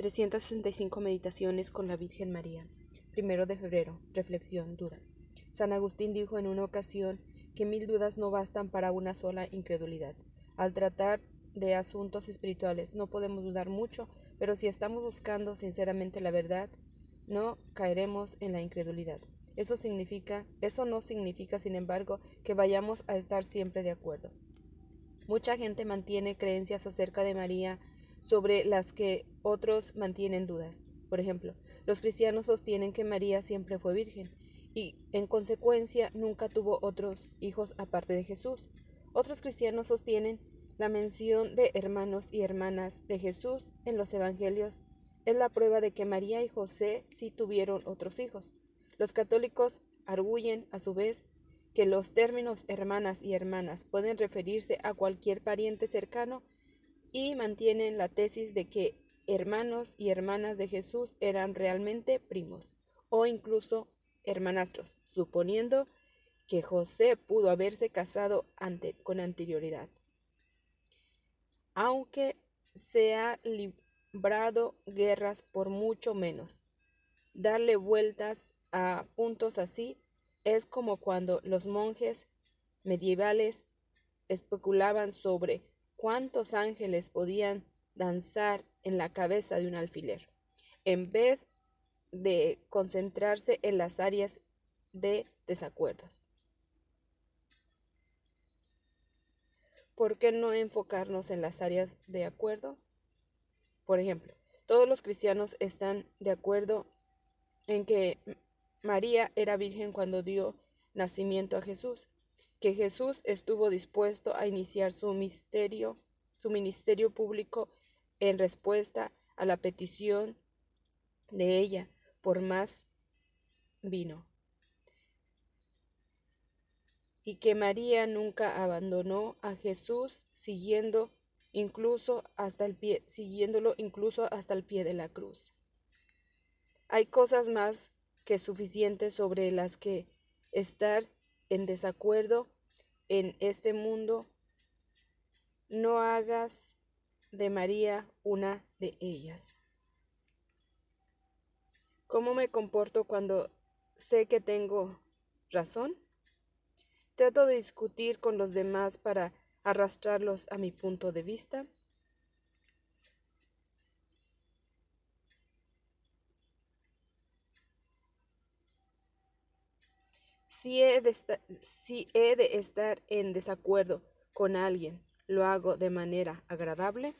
365 Meditaciones con la Virgen María. Primero de febrero. Reflexión. Duda. San Agustín dijo en una ocasión que mil dudas no bastan para una sola incredulidad. Al tratar de asuntos espirituales no podemos dudar mucho, pero si estamos buscando sinceramente la verdad, no caeremos en la incredulidad. Eso significa, eso no significa, sin embargo, que vayamos a estar siempre de acuerdo. Mucha gente mantiene creencias acerca de María sobre las que otros mantienen dudas. Por ejemplo, los cristianos sostienen que María siempre fue virgen y, en consecuencia, nunca tuvo otros hijos aparte de Jesús. Otros cristianos sostienen la mención de hermanos y hermanas de Jesús en los evangelios es la prueba de que María y José sí tuvieron otros hijos. Los católicos arguyen, a su vez, que los términos hermanas y hermanas pueden referirse a cualquier pariente cercano y mantienen la tesis de que hermanos y hermanas de Jesús eran realmente primos o incluso hermanastros, suponiendo que José pudo haberse casado con anterioridad. Aunque se ha librado guerras por mucho menos. Darle vueltas a puntos así es como cuando los monjes medievales especulaban sobre cuántos ángeles podían danzar en la cabeza de un alfiler, en vez de concentrarse en las áreas de desacuerdos. ¿Por qué no enfocarnos en las áreas de acuerdo? Por ejemplo, todos los cristianos están de acuerdo en que María era virgen cuando dio nacimiento a Jesús que Jesús estuvo dispuesto a iniciar su misterio, su ministerio público en respuesta a la petición de ella por más vino. Y que María nunca abandonó a Jesús siguiendo incluso hasta el pie, siguiéndolo incluso hasta el pie de la cruz. Hay cosas más que suficientes sobre las que estar en desacuerdo en este mundo, no hagas de María una de ellas. ¿Cómo me comporto cuando sé que tengo razón? Trato de discutir con los demás para arrastrarlos a mi punto de vista. Si he, de estar, si he de estar en desacuerdo con alguien, ¿lo hago de manera agradable?